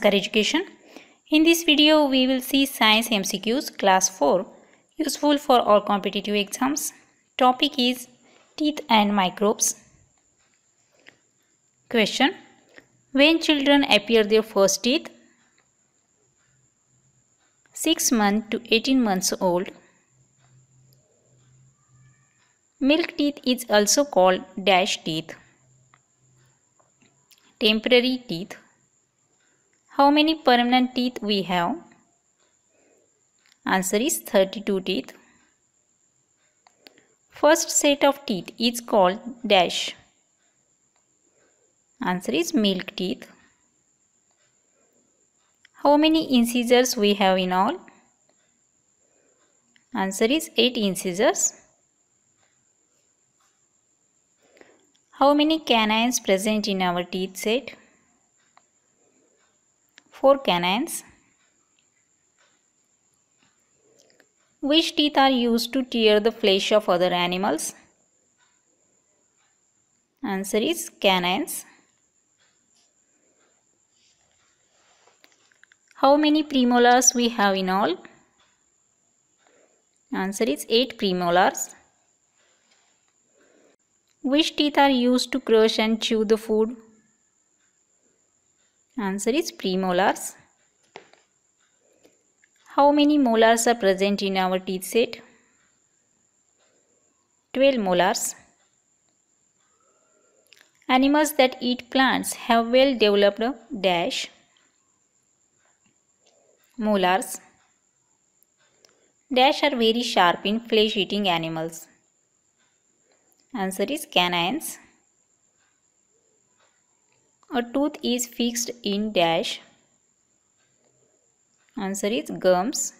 Sanskar Education. In this video, we will see Science MCQs Class 4 useful for all competitive exams. Topic is Teeth and Microbes. Question When children appear their first teeth? 6 months to 18 months old. Milk teeth is also called dash teeth. Temporary teeth. How many permanent teeth we have? Answer is 32 teeth. First set of teeth is called dash. Answer is milk teeth. How many incisors we have in all? Answer is 8 incisors. How many canines present in our teeth set? 4 canines. Which teeth are used to tear the flesh of other animals? Answer is canines. How many premolars we have in all? Answer is 8 premolars. Which teeth are used to crush and chew the food? Answer is premolars. How many molars are present in our teeth set? 12 molars. Animals that eat plants have well developed dash molars. Dash are very sharp in flesh eating animals. Answer is canines. A tooth is fixed in dash. Answer is gums.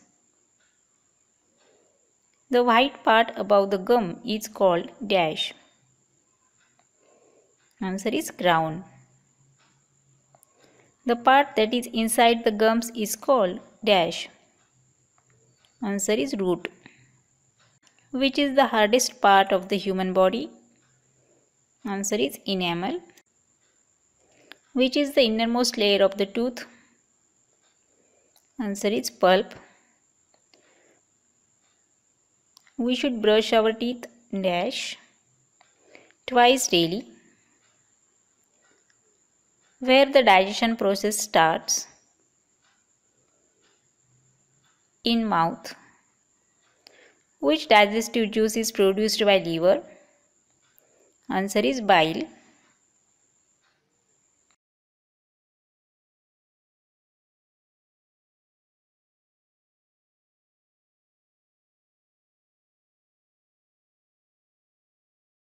The white part above the gum is called dash. Answer is crown. The part that is inside the gums is called dash. Answer is root. Which is the hardest part of the human body? Answer is enamel. Which is the innermost layer of the tooth? Answer is pulp. We should brush our teeth dash twice daily. Where the digestion process starts? In mouth. Which digestive juice is produced by liver? Answer is bile.